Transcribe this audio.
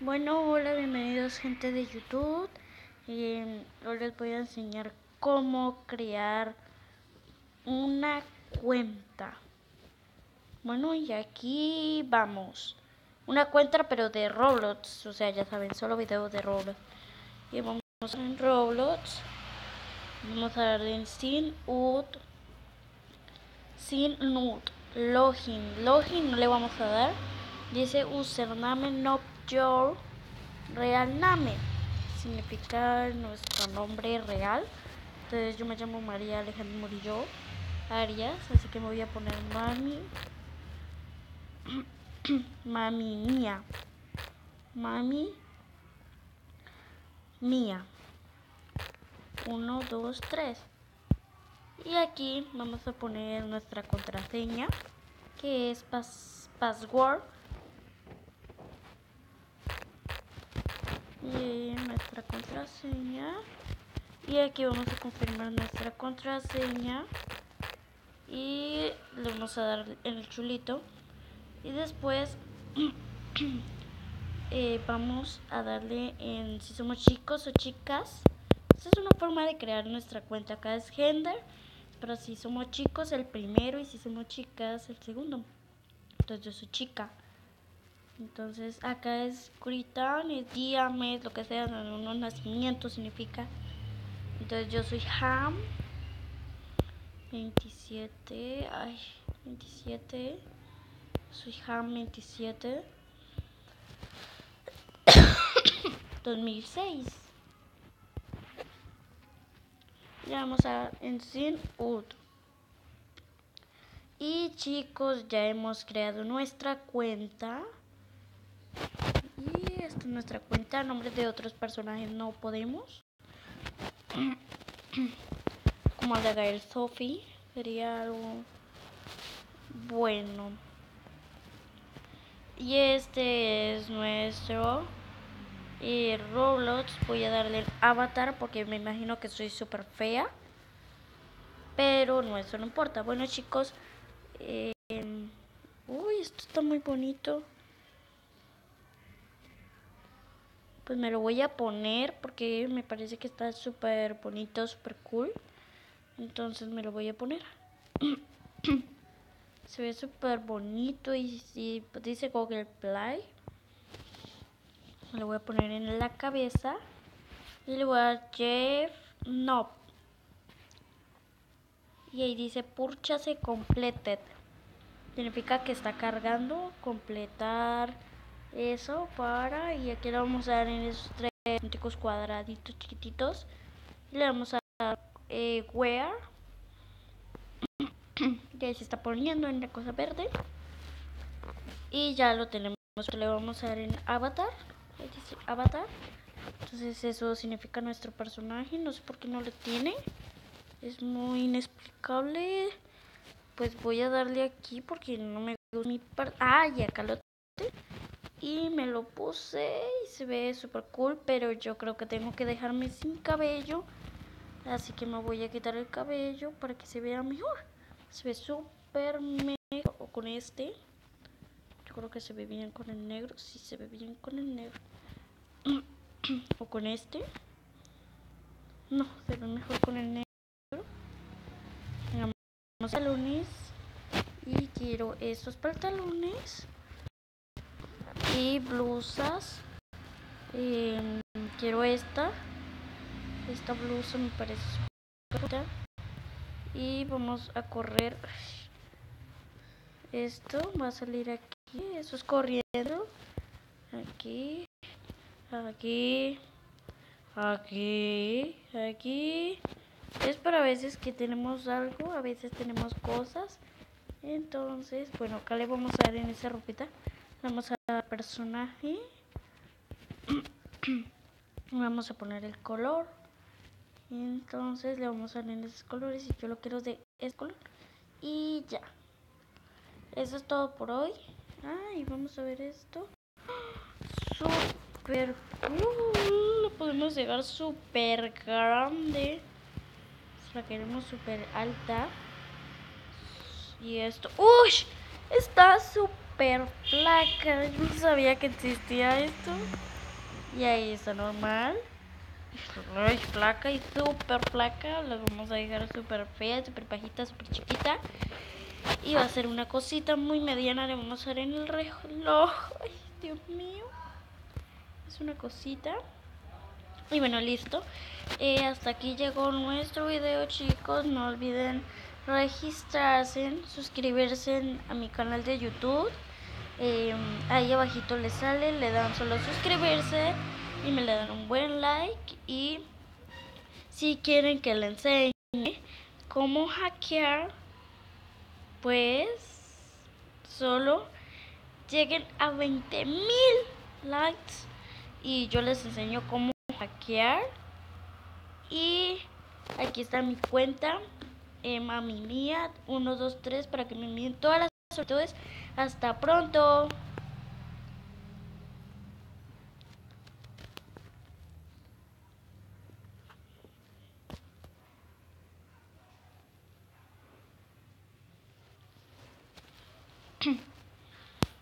Bueno, hola, bienvenidos gente de YouTube. Eh, hoy les voy a enseñar cómo crear una cuenta. Bueno, y aquí vamos. Una cuenta pero de Roblox, o sea, ya saben, solo video de Roblox. Y vamos en Roblox. Vamos a darle en sin ut sin nut login. Login no le vamos a dar. Dice username no your real name. Significa nuestro nombre real. Entonces yo me llamo María Alejandro Murillo Arias. Así que me voy a poner mami. mami mía. Mami mía. 1, 2, 3. Y aquí vamos a poner nuestra contraseña, que es password. Y nuestra contraseña. Y aquí vamos a confirmar nuestra contraseña. Y le vamos a dar el chulito. Y después eh, vamos a darle en si somos chicos o chicas. Esta es una forma de crear nuestra cuenta. Acá es gender. Pero si somos chicos, el primero. Y si somos chicas, el segundo. Entonces yo soy chica. Entonces acá es Critan, es día, mes, lo que sea, un nacimiento significa. Entonces yo soy Ham 27, ay, 27. Soy Ham 27. 2006. Ya vamos a en Sin. Y chicos, ya hemos creado nuestra cuenta. Y esta es nuestra cuenta. Nombres de otros personajes no podemos. Como el de Gael Sophie. Sería algo bueno. Y este es nuestro y Roblox. Voy a darle el avatar porque me imagino que soy súper fea. Pero no, eso no importa. Bueno chicos. Eh, uy, esto está muy bonito. Pues me lo voy a poner porque me parece que está súper bonito, súper cool. Entonces me lo voy a poner. Se ve súper bonito y, y dice Google Play le voy a poner en la cabeza y le voy a dar Jeff No. Y ahí dice Purchase Completed. Significa que está cargando, completar eso para. Y aquí le vamos a dar en esos tres cuadraditos chiquititos. Y le vamos a dar eh, Where. se está poniendo en la cosa verde. Y ya lo tenemos. Le vamos a dar en Avatar avatar. Entonces eso significa nuestro personaje. No sé por qué no lo tiene. Es muy inexplicable. Pues voy a darle aquí porque no me gusta mi parte. Ah, y acá lo tengo. Y me lo puse y se ve súper cool. Pero yo creo que tengo que dejarme sin cabello. Así que me voy a quitar el cabello para que se vea mejor. Se ve súper mejor. O con este creo que se ve bien con el negro. Sí, se ve bien con el negro. o con este. No, se ve mejor con el negro. Vamos pantalones. Y quiero estos pantalones. Y blusas. Em, quiero esta. Esta blusa me parece y vamos a correr esto va a salir aquí eso es corriendo. Aquí, aquí, aquí, aquí. Es para veces que tenemos algo, a veces tenemos cosas. Entonces, bueno, acá le vamos a dar en esa ropita. Vamos a personaje. vamos a poner el color. Entonces le vamos a dar en esos colores. Y yo lo quiero de ese color. Y ya. Eso es todo por hoy. Ah, y vamos a ver esto. Super Lo podemos llegar súper grande. La queremos súper alta. Y esto. ¡Uy! Está súper súper flaca. Yo no sabía que existía esto. Y ahí está normal. Ay, flaca y súper flaca. La vamos a dejar súper fea, súper bajita, súper chiquita. Y va a ser una cosita muy mediana. Le vamos a hacer en el reloj. Ay, Dios mío. Es una cosita. Y bueno, listo. Eh, hasta aquí llegó nuestro video, chicos. No olviden registrarse, suscribirse a mi canal de YouTube. Em, ahí abajito les sale, le dan solo suscribirse y me le dan un buen like. Y si quieren que le enseñe cómo hackear, pues solo lleguen a 20 mil likes y yo les enseño cómo hackear. Y aquí está mi cuenta eh, mami mía 123 para que me envíen todas las solicitudes. Hasta pronto.